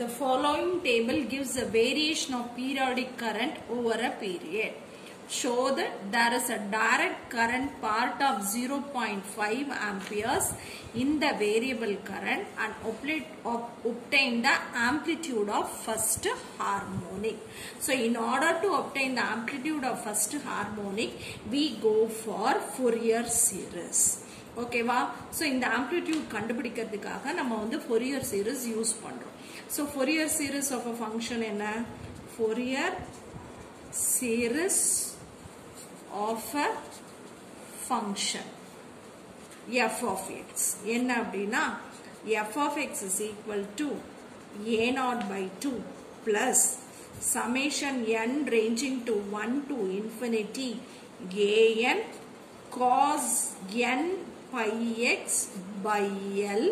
The following table gives a variation of periodic current over a period. Show that there is a direct current part of 0.5 amperes in the variable current and obli- ob- obtain the amplitude of first harmonic. So in order to obtain the amplitude of first harmonic, we go for Fourier series. ஓகேவா so இந்த amplitude கண்டுபிடிக்கிறதுக்காக நம்ம வந்து Fourier series use பண்ணுறோம் so Fourier series of a function என்ன Fourier series of a function F of X என்ன அப்படின்னா F of X is equal to A naught by two plus summation n ranging to 1 to infinity an cos n pi x by L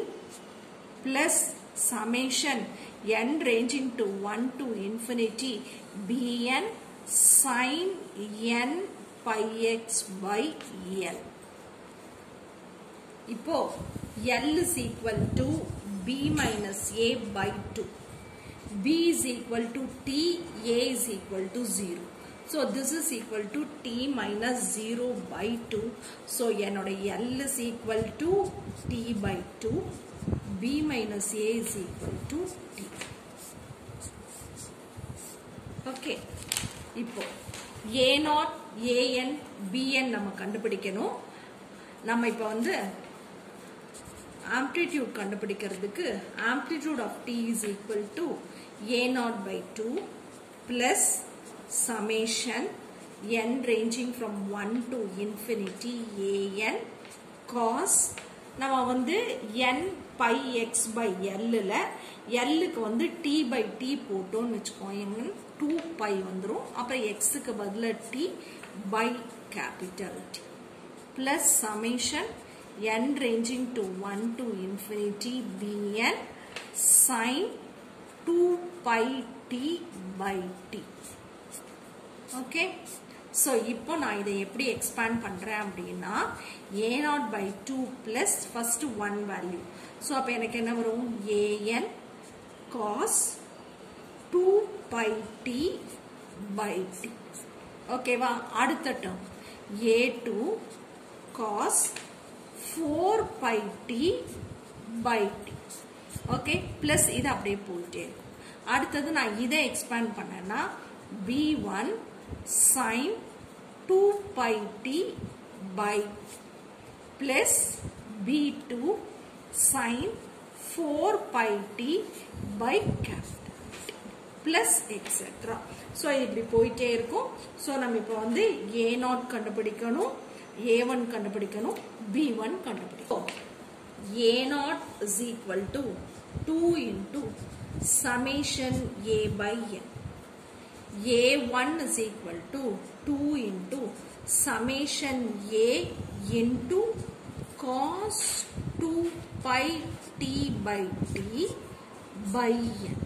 plus summation n ranging to 1 to infinity bn sin n pi x by L. இப்போ L is equal to b minus a by 2. b is equal to t, a is equal to 0. So this is equal to t minus 0 by 2. So என்னோட L is equal to t by 2. b minus a is equal to t. Okay இப்போ A not AN PN நம்ம கண்டுபிடிக்கணும் நம்ம இப்போ வந்து amplitude கண்டுபிடிக்கிறதுக்கு amplitude of t is equal to a naught by two plus summation n ranging from one to infinity a n cos நம்ம வந்து n pi x by எல்லில் எல்லுக்கு வந்து டி பை டி போட்டோம்னு வச்சுக்கோங்க 2 pi வந்துரும். அப்புறம் x க்கு பதிலா t by capital T. Plus summation n ranging to 1 to infinity bn sin 2 pi t by t. Okay. So, இப்போ நான் இதை எப்படி expand பண்ணுறேன் அப்படின்னா A naught by two plus first one value so அப்போ எனக்கு என்ன வரும்? An cos two pi T by T ஓகேவா அடுத்த term A two cos four pi T by T okay plus இது அப்படியே போயிட்டே இருக்கும். அடுத்தது நான் இதை எக்ஸ்பேண்ட் பண்ணேன்னா B one sine two pi T by plus B two sine four pi T by capital plus etcetera so இப்படி போயிட்டே இருக்கும். ஸோ நம்ம இப்போ வந்து ஏ நாட் கண்டுபிடிக்கணும் ஏ ஒன் கண்டுபிடிக்கணும் பி ஒன் கண்டுபிடிக்கணும். A naught is equal to two into summation A by N a1 is equal to 2 into summation a into cos 2 pi t by t by n.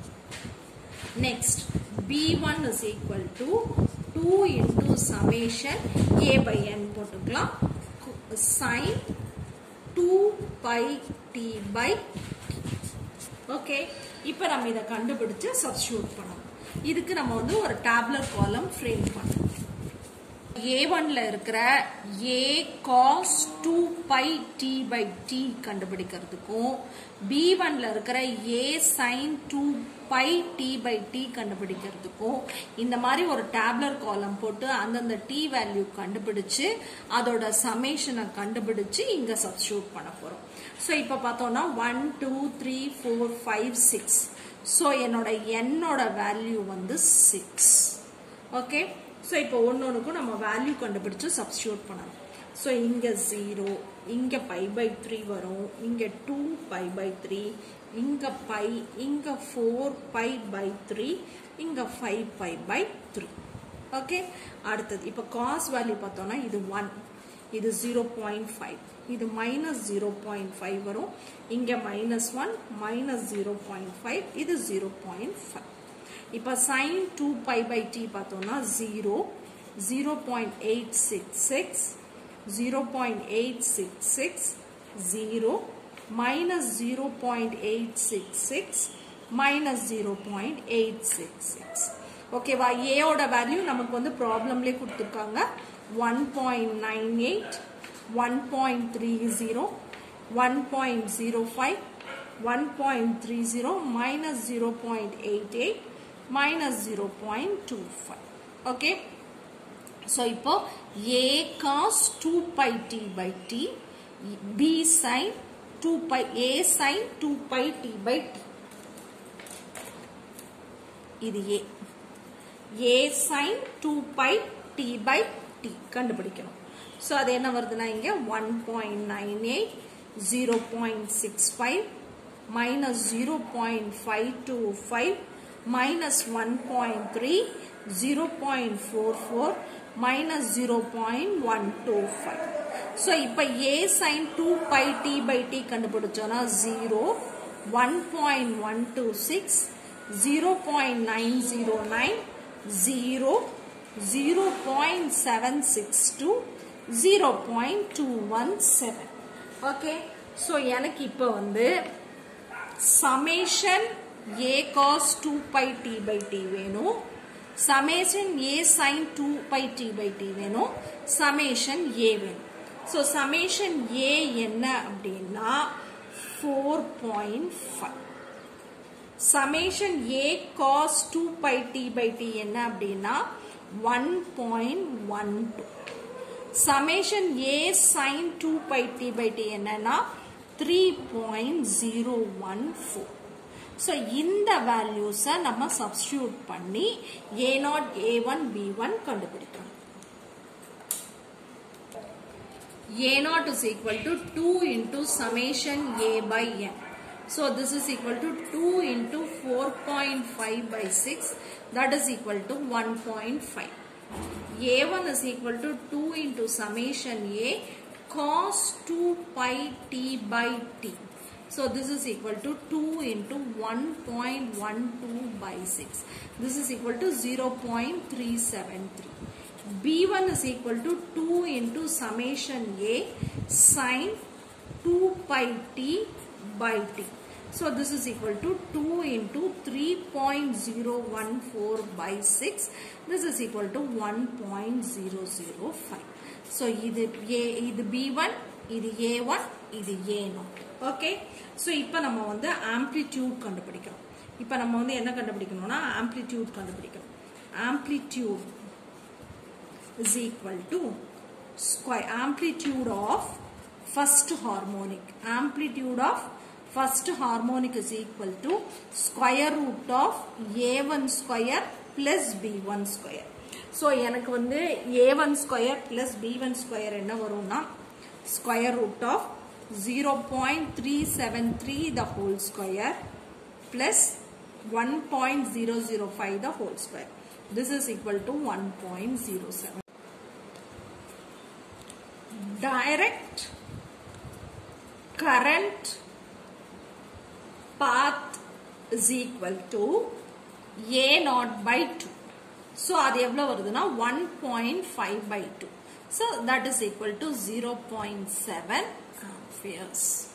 Next, b1 is equal to 2 into summation a by n போட்டுக்கலாம். Sin 2 pi t by okay இப்போ நம்ம இதை கண்டுபிடிச்சு substitute பண்ணணும். இதுக்கு நம்ம வந்து ஒரு டேப்லெட் காலம் ஃப்ரேம் பண்ணணும். ஏ ஒன்ல இருக்கிற A cos two pi T by T கண்டுபிடிக்கிறதுக்கும் B ஒன்ல இருக்கிற A sine two pi T by T கண்டுபிடிக்கிறதுக்கும் இந்த மாதிரி ஒரு டேப்லர் காலம் போட்டு அந்தந்த டி வேல்யூ கண்டுபிடிச்சு அதோட சமேஷனை கண்டுபிடிச்சு இங்க சப்ஸ்டியூட் பண்ண போறோம். ஸோ இப்போ பார்த்தோம்னா one two three four five six so என்னோட என்னோட வேல்யூ வந்து சிக்ஸ் ஓகே ஸோ இப்போ ஒன்று ஒன்றுக்கும் நம்ம வேல்யூ கண்டுபிடிச்சு சப்ஸ்டியூட் பண்ணணும் ஸோ இங்கே ஜீரோ இங்கே பை பை த்ரீ வரும். இங்கே டூ பை பை த்ரீ இங்கே பை இங்கே ஃபோர் பை பை த்ரீ இங்கே five pi by three okay அடுத்தது இப்போ காஸ் வேல்யூ பார்த்தோம்னா இது ஒன் இது ஜீரோ பாயிண்ட் ஃபைவ் இது மைனஸ் ஜீரோ பாயிண்ட் ஃபைவ் வரும். இங்கே minus one minus zero point five இது ஜீரோ பாயிண்ட் ஃபைவ் இப்போ sine two pi by T பார்த்தோம்னா zero zero point eight six six zero point eight six six zero minus zero point eight six six minus zero point eight six six ஓகேவா ஏயோட value நமக்கு வந்து ப்ராப்ளம்லேயே கொடுத்துருக்காங்க. One point nine eight one point three zero one point zero five one point three zero minus zero point eight eight minus 0.25. Okay. So, இப்போ A cos 2 pi t by t, B sin 2 pi, A sin 2 pi t by t. இது A. A sin 2 pi t by t கண்டுபிடிக்கணும். So, அது என்ன வருதுனா இங்க 1.98, 0.65, minus 0.525, minus 1.3, 0.44, minus 0.125. So, இப்ப A sin 2 pi t by t கண்டுபிடுச்சோனா 0, 1.126, 0.909, 0, 0.762, 0.217. Okay, so எனக்கு இப்ப வந்து summation 0.217 a cos 2 pi t by t வேணும் summation a sin 2 pi t by t வேணும் summation a வேணும் ஸோ summation a என்ன அப்படின்னா 4.5 summation a cos 2 pi t by t என்ன அப்படின்னா 1.12 summation a sin 2 pi t by t என்னன்னா 3.014 so இந்த வேல்யூஸை நம்ம சப்ஸ்டியூட் பண்ணி a naught a one b one கண்டுபிடிக்கணும் a naught is equal to 2 into summation a by n. So this is equal to 2 into 4.5 by 6 that is equal to 1.5. a1 is equal to 2 into summation a cos 2 pi t by t. So this is equal to 2 into 1.12 by 6. This is equal to 0.373. B1 is equal to 2 into summation A sine 2 pi t by t. So this is equal to 2 into 3.014 by 6. This is equal to 1.005. So either either B1 இது ஏ one இது ஏ not okay so இப்போ நம்ம வந்து amplitude கண்டுபிடிக்கிறோம் இப்போ நம்ம வந்து என்ன கண்டுபிடிக்கணும்னா ஆம்ப்ளிடியூட் கண்டுபிடிக்கணும் amplitude is equal to square amplitude of first harmonic amplitude of first harmonic is equal to square root of A one square plus B one square so எனக்கு வந்து A one square plus B one square என்ன வரும்னா square root of 0.373 the whole square plus 1.005 the whole square this is equal to 1.07 direct current path is equal to a naught by 2 so அது எவ்வளவு வருதுன்னா 1.5 by 2 so that is equal to 0.7 amperes